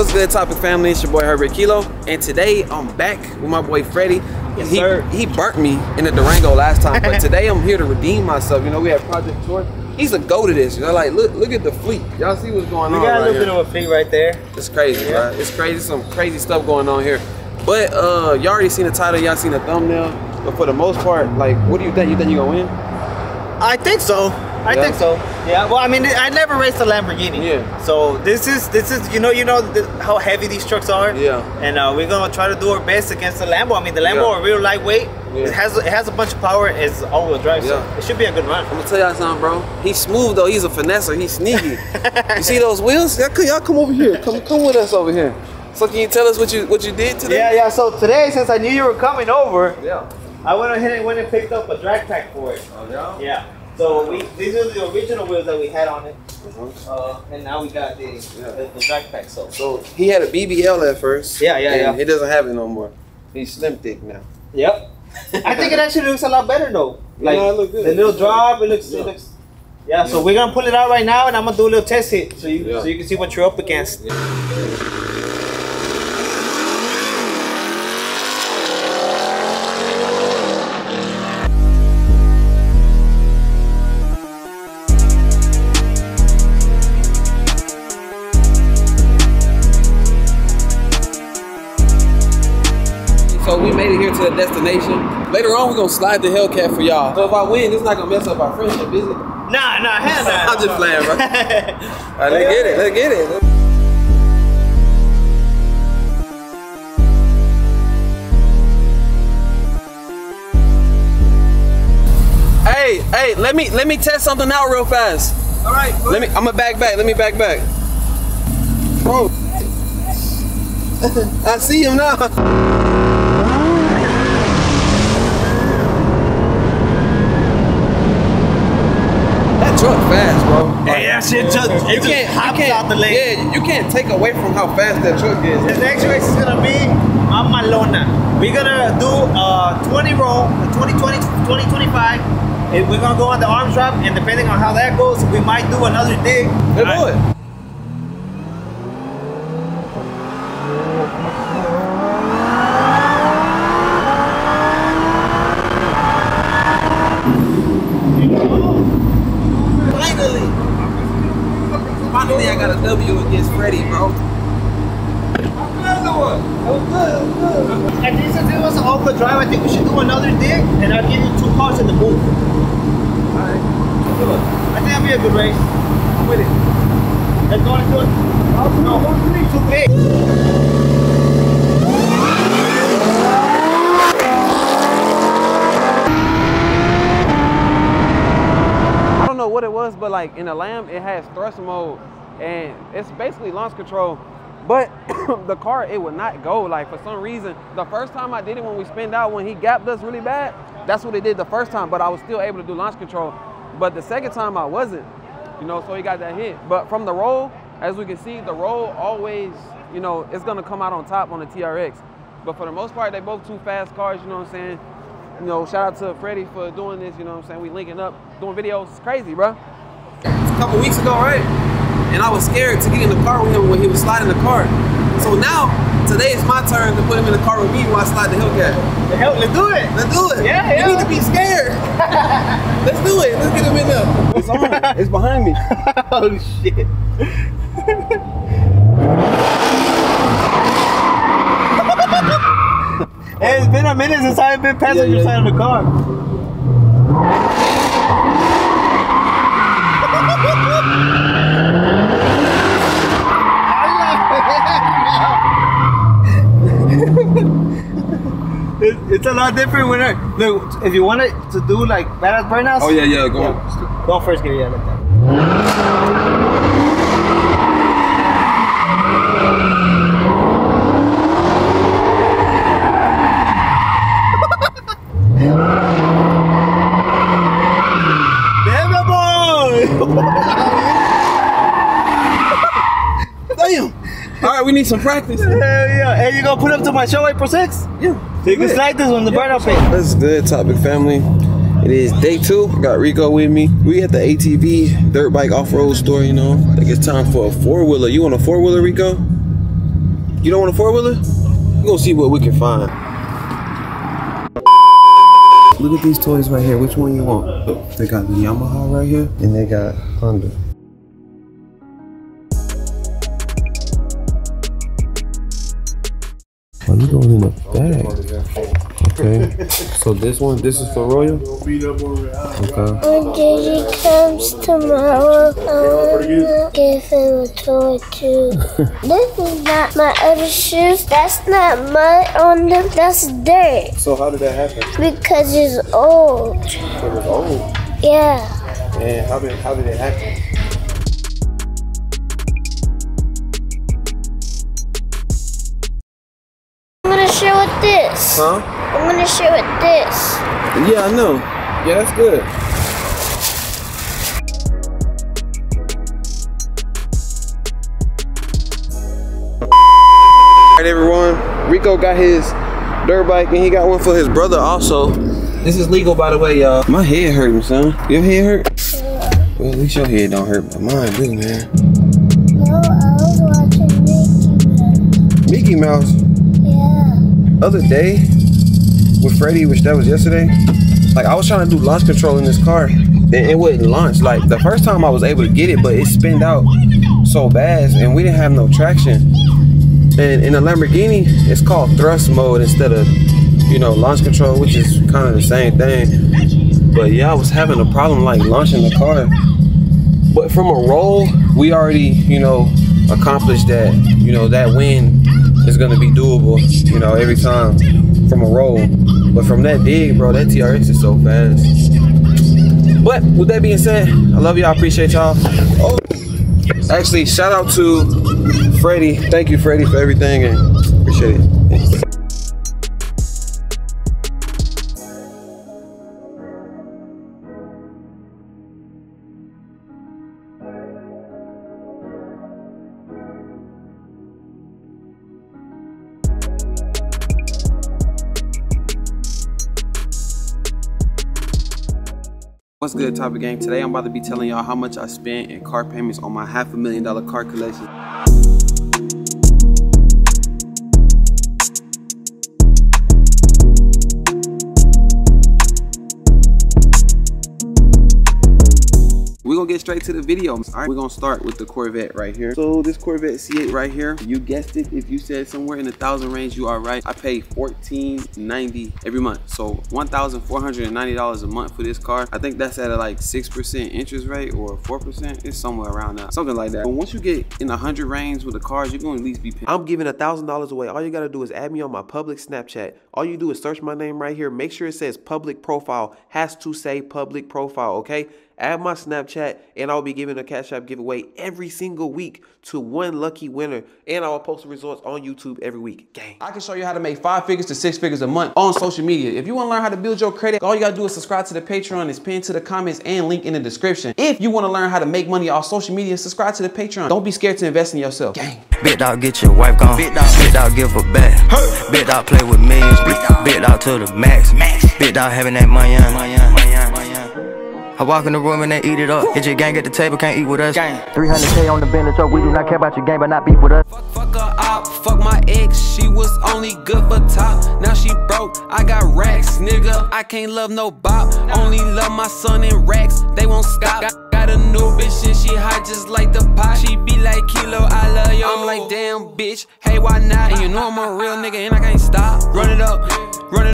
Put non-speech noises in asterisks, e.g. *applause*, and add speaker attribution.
Speaker 1: What's good, Topik family? It's your boy Heartbreak Kilo, and today I'm back with my boy Freddie.
Speaker 2: Yes,
Speaker 1: he,
Speaker 2: sir.
Speaker 1: he burnt me in the Durango last time, but *laughs* today I'm here to redeem myself. You know, we have Project Short. He's a go to this. You know, like look look at the fleet. Y'all see what's going
Speaker 2: We
Speaker 1: on We
Speaker 2: got a
Speaker 1: right
Speaker 2: little
Speaker 1: here.
Speaker 2: bit of a fleet right there.
Speaker 1: It's crazy,
Speaker 2: Yeah.
Speaker 1: bro. It's crazy. Some crazy stuff going on here. But uh, y'all already seen the title. Y'all seen the thumbnail. But for the most part, like, what do you think? You think you gonna win?
Speaker 2: I think so. I think so. Yeah. Well, I mean, I never raced a Lamborghini.
Speaker 1: Yeah.
Speaker 2: So this is this is you know you know the, how heavy these trucks are.
Speaker 1: Yeah.
Speaker 2: And uh, we're gonna try to do our best against the Lambo. I mean, the Lambo
Speaker 1: Yeah.
Speaker 2: are real lightweight.
Speaker 1: Yeah.
Speaker 2: It has it has a bunch of power. It's all-wheel drive,
Speaker 1: Yeah.
Speaker 2: so it should be a good run.
Speaker 1: I'm gonna tell y'all something, bro. He's smooth though. He's a finesser. He's sneaky. *laughs* you see those wheels? Y'all, come- y'all come over here. Come come with us over here. So can you tell us what you what you did today?
Speaker 2: Yeah, yeah. So today, since I knew you were coming over,
Speaker 1: Yeah.
Speaker 2: I went ahead and went and picked up a drag pack for it.
Speaker 1: Oh yeah.
Speaker 2: Yeah. So we these are the original wheels that we had on it,
Speaker 1: Uh-huh.
Speaker 2: uh, and now we got the
Speaker 1: Yeah.
Speaker 2: the, the drag pack. So
Speaker 1: So he had a BBL at first.
Speaker 2: Yeah, yeah,
Speaker 1: and
Speaker 2: yeah.
Speaker 1: He doesn't have it no more. He's slim thick now.
Speaker 2: Yep. I think it actually looks a lot better though.
Speaker 1: Yeah,
Speaker 2: Like
Speaker 1: good.
Speaker 2: the little drop, it looks
Speaker 1: Yeah.
Speaker 2: it looks. Yeah, so we're gonna pull it out right now, and I'm gonna do a little test hit, so you
Speaker 1: Yeah.
Speaker 2: so you can see what you're up against.
Speaker 1: To the destination. Later on, we're gonna slide the Hellcat for y'all. So if I win, it's not gonna mess up our friendship, is it?
Speaker 2: Nah, nah, hell *laughs* nah.
Speaker 1: I'm just playing, bro. *laughs* All right, let's get it. Let's get it. Hey, hey, let me let me test something out real fast.
Speaker 2: All right.
Speaker 1: Let me. I'm gonna back back. Let me back back. Bro, *laughs* I see him now. That truck fast, bro.
Speaker 2: Hey, that shit just
Speaker 1: You
Speaker 2: it just hops
Speaker 1: can't,
Speaker 2: out the lane.
Speaker 1: yeah, you can't take away from how fast that truck is.
Speaker 2: The next race is gonna be Amalona. We're gonna do a 20 roll, a 20, 20, 20, 25. And we're gonna go on the arms drop, and depending on how that goes, we might do another dig.
Speaker 1: Let's do it. Finally! Finally, I got a W against Freddie, bro. Another one.
Speaker 2: Think since it was an the drive, I think we should do another dig, and I'll give you two cars in the booth.
Speaker 1: Alright, do.
Speaker 2: I think that'll be a good race.
Speaker 1: I'm with it.
Speaker 2: Let's go into it. No, too big.
Speaker 1: I don't know what it was, but like in the Lamb, it has thrust mode, and it's basically launch control. But *coughs* the car, it would not go. Like for some reason, the first time I did it when we spinned out, when he gapped us really bad, that's what it did the first time. But I was still able to do launch control. But the second time I wasn't, you know. So he got that hit. But from the roll, as we can see, the roll always, you know, it's gonna come out on top on the TRX. But for the most part, they both two fast cars. You know what I'm saying? You know, shout out to Freddie for doing this. You know what I'm saying? We linking up, doing videos. It's crazy, bro. A couple weeks ago, right? And I was scared to get in the car with him when he was sliding the car. So now, today is my turn to put him in the car with me while I slide the Hellcat.
Speaker 2: The hell, let's do it.
Speaker 1: Let's do it.
Speaker 2: Yeah, yeah.
Speaker 1: You need to be scared. *laughs* Let's do it. Let's get him in there. It's on. It's behind me. *laughs*
Speaker 2: oh shit. *laughs* hey, it's been a minute since I've been passenger
Speaker 1: Yeah, yeah.
Speaker 2: side of the car. It- it's a lot different when I look. If you want it to do like badass burnouts,
Speaker 1: Oh yeah, yeah. Go
Speaker 2: Yeah.
Speaker 1: on.
Speaker 2: Go first, give yeah, like that. Damn it, boy!
Speaker 1: Damn. All right, we need some practice.
Speaker 2: Hell yeah! Hey, you gonna put up to my show 8 Pro 6?
Speaker 1: Yeah.
Speaker 2: So you can slide this one, the burnout page.
Speaker 1: That's good Topik, family. It is day two. Got Rico with me. We at the ATV dirt bike off road store. You know, I think it's time for a four wheeler. You want a four wheeler, Rico? You don't want a four wheeler? We're gonna see what we can find. Look at these toys right here. Which one you want? They got the Yamaha right here, and they got Honda. Oh, you going in the back? Okay. *laughs* So this one, this is for Royal. Okay.
Speaker 3: When Gigi comes tomorrow, I wanna give him a toy too. *laughs* this is not my other shoes. That's not mud on them. That's dirt
Speaker 1: So how did that happen?
Speaker 3: because it's old.
Speaker 1: It was old.
Speaker 3: Yeah.
Speaker 1: And how did how did it happen?
Speaker 3: Share with this.
Speaker 1: Huh?
Speaker 3: I'm gonna share with this.
Speaker 1: Yeah, I know. Yeah, that's good. Alright everyone, Rico got his dirt bike and he got one for his brother also. This is legal by the way, y'all. My head hurting, son. Your head hurt? Well, at least your head don't hurt, but mine do, man.
Speaker 3: No, I was watching Mickey Mouse.
Speaker 1: Mickey Mouse,
Speaker 3: Yeah.
Speaker 1: Other day with Freddie, which that was yesterday, like I was trying to do launch control in this car, and it wouldn't launch. Like the first time I was able to get it, but it spinned out so bad, and we didn't have no traction. And in a Lamborghini, it's called thrust mode instead of, you know, launch control, which is kind of the same thing. But yeah, I was having a problem like launching the car. But from a roll, we already, you know, accomplished that. You know, that win is gonna be doable, you know, every time from a roll. But from that dig, bro, that TRX is so fast. But with that being said, I love y'all, I appreciate y'all. Oh, actually, shout out to Freddie. Thank you, Freddie, for everything and appreciate it. What's good, Topik Gang? Today I'm about to be telling y'all how much I spent in car payments on my half a million dollar car collection. Gonna get straight to the video. All right, we're gonna start with the Corvette right here. So this Corvette C8 right here, you guessed it. If you said somewhere in the thousand range, you are right. I pay $14.90 every month. So $1,490 a month for this car. I think that's at a like 6% interest rate or 4%. It's somewhere around that, something like that. But once you get in the 100 range with the cars, you're gonna at least be paying. I'm giving $1,000 away. All you gotta do is add me on my public Snapchat. All you do is search my name right here. Make sure it says public profile. Has to say public profile, okay? Add my Snapchat, and I'll be giving a Cash App giveaway every single week to one lucky winner. And I will post the results on YouTube every week. Gang. I can show you how to make five figures to six figures a month on social media. If you want to learn how to build your credit, all you gotta do is subscribe to the Patreon. It's pinned to the comments and link in the description. If you want to learn how to make money off social media, subscribe to the Patreon. Don't be scared to invest in yourself. Gang.
Speaker 4: Big dog, get your wife gone. Big dog, big dog, give her back. Big dog, play with millions. Big dog, big dog to the max. max. Big dog, having that money on. I walk in the room and they eat it up. Hit your gang at the table, can't eat with us. Gang. 300k on the Bentley truck. We do not care about your game, but not beef with us.
Speaker 5: Fuck, fuck her up, fuck my ex, she was only good for top. Now she broke, I got racks, nigga. I can't love no bop, only love my son and racks. They won't stop. Got, got a new bitch and she hot just like the pot. She be like Kilo, I love you. I'm like, damn bitch, hey why not? And you know I'm a real nigga and I can't stop. Run it up,